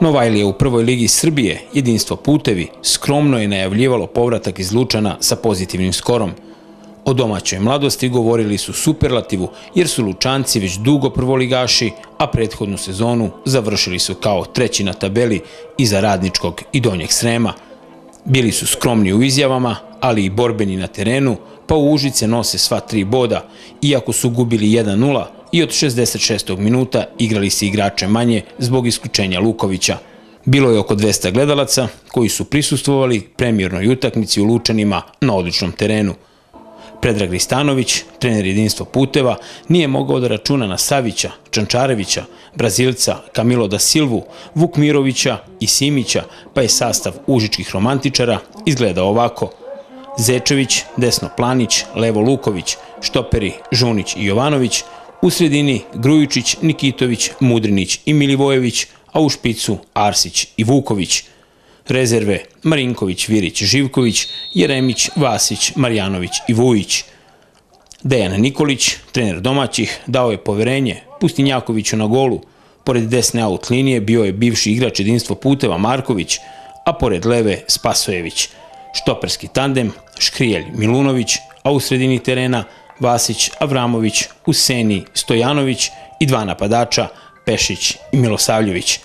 Novajlije u prvoj ligi Srbije, jedinstvo putevi, skromno je najavljivalo povratak iz Lučana sa pozitivnim skorom. O domaćoj mladosti govorili su superlativu jer su Lučanci već dugo prvoligaši, a prethodnu sezonu završili su kao treći na tabeli iza Radničkog i Donjeg Srema. Bili su skromni u izjavama, ali i borbeni na terenu, pa u Užice nose sva tri boda, iako su gubili 1-0 i od 66. minuta igrali se igrače manje zbog isključenja Lukovića. Bilo je oko 200 gledalaca koji su prisustvovali premijernoj utakmici u Lučanima na odličnom terenu. Predrag Ristanović, trener jedinstva puteva, nije mogao da računa na Savića, Čančarevića, Brazilca, Kamilo da Silvu, Vuk Mirovića i Simića, pa je sastav užičkih romantičara izgledao ovako. Zečević, Desno Planić, Levo Luković, Štoperi, Žunić i Jovanović, u sredini Grujičić, Nikitović, Mudrinić i Milivojević, a u špicu Arsić i Vuković – Rezerve Marinković, Virić, Živković, Jeremić, Vasić, Marjanović i Vujić. Dejan Nikolić, trener domaćih, dao je poverenje Pustinjakoviću na golu. Pored desne aut linije bio je bivši igrač jedinstva puteva Marković, a pored leve Spasojević. Štoperski tandem Škrijelj Milunović, a u sredini terena Vasić, Avramović, Useni, Stojanović i dva napadača Pešić i Milosavljević –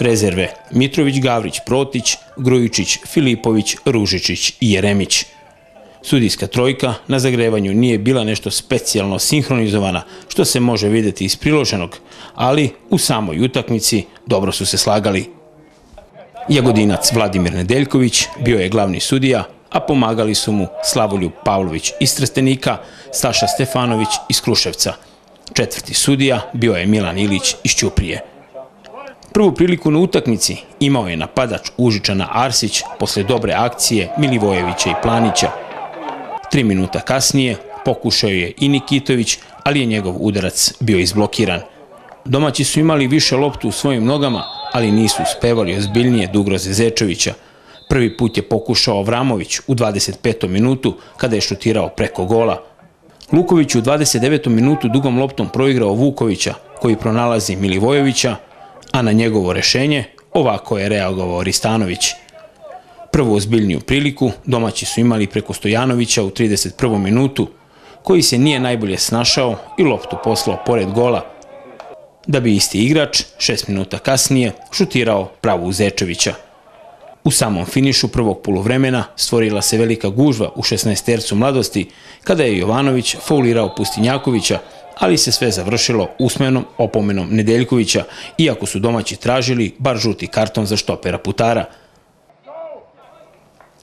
Rezerve Mitrović, Gavrić, Protić, Grujičić, Filipović, Ružičić i Jeremić. Sudijska trojka na zagrevanju nije bila nešto specijalno sinhronizovana, što se može videti iz priloženog, ali u samoj utakmici dobro su se slagali. Jagodinac Vladimir Nedeljković bio je glavni sudija, a pomagali su mu Slavoljub Pavlović iz Trstenika, Staša Stefanović iz Kruševca. Četvrti sudija bio je Milan Ilić iz Ćuprije. Prvu priliku na utakmici imao je napadač Užičana Arsić posle dobre akcije Milivojevića i Planića. Tri minuta kasnije pokušao je i Nikitović, ali je njegov udarac bio izblokiran. Domaći su imali više loptu u svojim nogama, ali nisu uspevali ozbiljnije Dugroze Zečevića. Prvi put je pokušao Vramović u 25. minutu kada je šutirao preko gola. Luković u 29. minutu dugom loptom proigrao Vukovića, koji pronalazi Milivojevića, a na njegovo rešenje ovako je reagovao Ristanović. Prvu ozbiljniju priliku domaći su imali preko Stojanovića u 31. minutu, koji se nije najbolje snašao i loptu poslao pored gola, da bi isti igrač, šest minuta kasnije, šutirao pravu Zečevića. U samom finišu prvog polovremena stvorila se velika gužva u 16 tercu mladosti, kada je Jovanović faulirao Pustinjakovića, ali se sve završilo usmenom opomenom Nedeljkovića, iako su domaći tražili bar žuti karton za štopera Putara.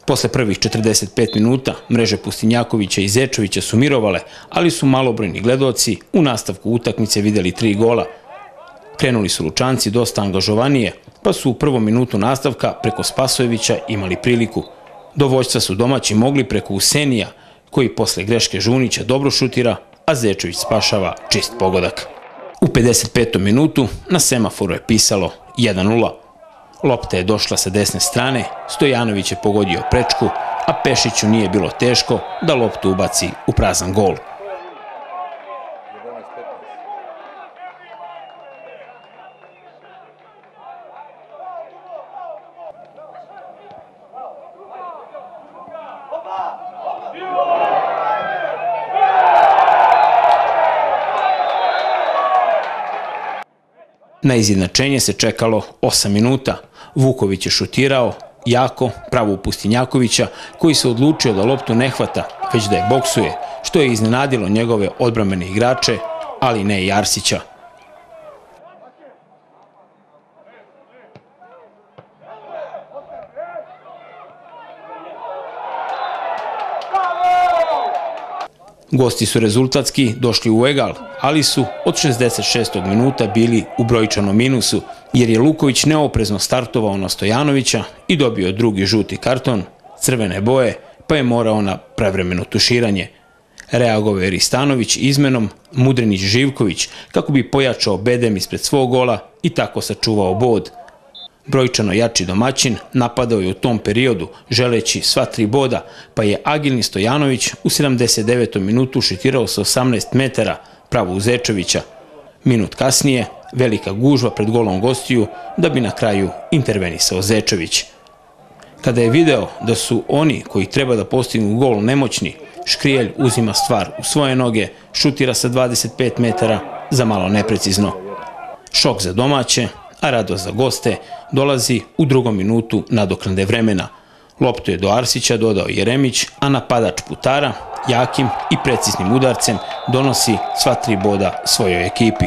Posle prvih 45 minuta mreže Pustinjakovića i Zečovića su mirovale, ali su malobrojni gledoci u nastavku utakmice videli tri gola. Krenuli su Lučanci dosta angažovanije, pa su u prvom minutu nastavka preko Spasojevića imali priliku. Do voćca su domaći mogli preko Usenija, koji posle greške Žunića dobro šutira, a Zečević spašava čist pogodak. U 55. minutu na semaforu je pisalo 1-0. Lopta je došla sa desne strane, Stojanović je pogodio prečku, a Pešiću nije bilo teško da loptu ubaci u prazan gol. Na izjednačenje se čekalo 8 minuta. Vuković je šutirao, jako, pravo u Pustinjakovića, koji se odlučio da loptu ne hvata, već da je boksuje, što je iznenadilo njegove odbramene igrače, ali ne i Arsića. Gosti su rezultatski došli u egal, ali su od 66. minuta bili u brojčanom minusu, jer je Luković neoprezno startovao na Stojanovića i dobio drugi žuti karton, crvene boje, pa je morao na prevremeno tuširanje. Reagove je Ristanović izmenom Mudrinić Živković kako bi pojačao bedem ispred svog gola i tako sačuvao bod – Brojčano jači domaćin napadao je u tom periodu, želeći sva tri boda, pa je agilni Stojanović u 79. minutu šitirao sa 18 metara pravo Zečevića. Minut kasnije, velika gužva pred golom gostiju da bi na kraju intervenisao Zečević. Kada je video da su oni koji treba da postignu gol nemoćni, Škrijelj uzima stvar u svoje noge, šutira sa 25 metara za malo neprecizno. Šok za domaće, a radost za goste dolazi u drugom minutu nadoknade vremena. Loptu je do Arsića dodao Jeremić, a napadač Putara, jakim i preciznim udarcem, donosi sva tri boda svojoj ekipi.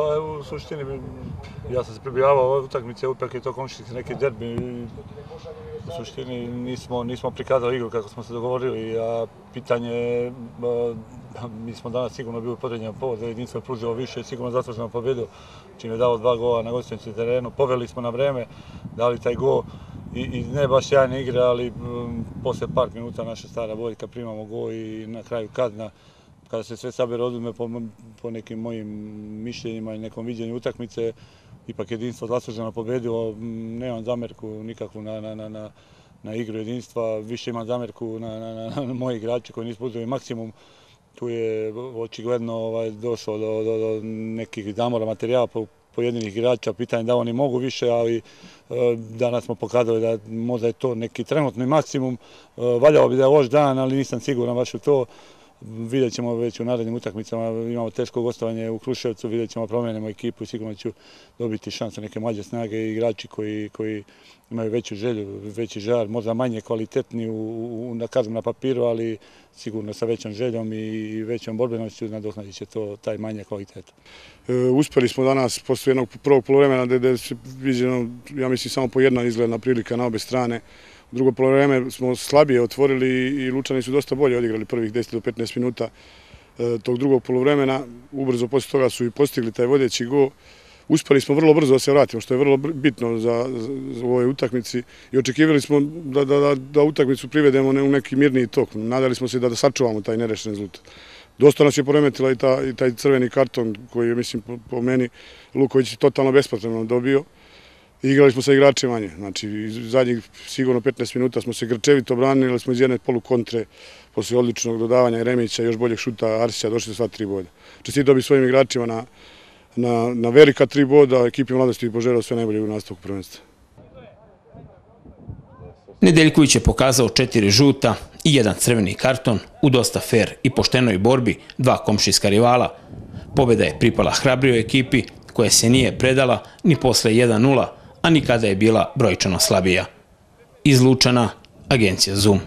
Pa u suštini, ja sam se pribijavao ove utakmice, upak je to komšinski neki derbi. U suštini nismo, nismo prikazali igru kako smo se dogovorili, a pitanje, mi smo danas sigurno bili podrednja povod, jedinstvo je pružilo više, sigurno zasluženo pobedu, čim je dao dva gola na gostinicu terenu, poveli smo na vreme, dali taj gol i, i ne baš sjajne igre, ali m, posle par minuta naša stara boljka primamo gol i na kraju kazna, kada se sve sabere oduzme po, po nekim mojim mišljenjima i nekom viđenju utakmice, ipak jedinstvo zasluženo pobedilo, nemam zamerku nikakvu na, na, na, na, na igru jedinstva, više imam zamerku na, na, na, na moji igrači koji nisu uzeli maksimum. Tu je očigledno ovaj, došlo do, do, do nekih zamora materijala po pojedinih igrača, pitanje da oni mogu više, ali e, danas smo pokazali da možda je to neki trenutni maksimum. E, valjalo bi da je loš dan, ali nisam siguran baš u to. Vidjet ćemo već u narednim utakmicama, imamo teško gostovanje u Kruševcu, vidjet ćemo promenimo ekipu i sigurno ću dobiti šansu neke mlađe snage i igrači koji, koji imaju veću želju, veći žar, možda manje kvalitetni da kažem na papiru, ali sigurno sa većom željom i većom borbenošću nadoknadit će to taj manje kvaliteta. E, uspeli smo danas, posle jednog prvog polovremena, gde se viđeno, ja mislim, samo po jedna izgledna prilika na obe strane, drugo polovreme smo slabije otvorili i Lučani su dosta bolje odigrali prvih 10 do 15 minuta e, tog drugog polovremena. Ubrzo posle toga su i postigli taj vodeći go. Uspeli smo vrlo brzo da se vratimo, što je vrlo bitno za, ovoj utakmici i očekivali smo da, da, da, da utakmicu privedemo u neki mirniji tok. Nadali smo se da, da sačuvamo taj nerešen rezultat. Dosta nas je poremetila i, i taj crveni karton koji je, mislim, po, po meni Luković totalno bespotrebno dobio. Igrali smo sa igračima manje, znači zadnjih sigurno 15 minuta smo se grčevito branili, smo iz jedne polu kontre posle odličnog dodavanja Remića i još boljeg šuta Arsića došli sva tri boda. Čestito bi svojim igračima na, na, na velika tri boda, ekipi mladosti i poželao sve najbolje u nastavku prvenstva. Nedeljković je pokazao četiri žuta i jedan crveni karton u dosta fair i poštenoj borbi dva komšijska rivala. Pobjeda je pripala hrabrijoj ekipi koja se nije predala ni posle 1-0, a nikada je bila brojčano slabija. Izlučana Agencija Zoom.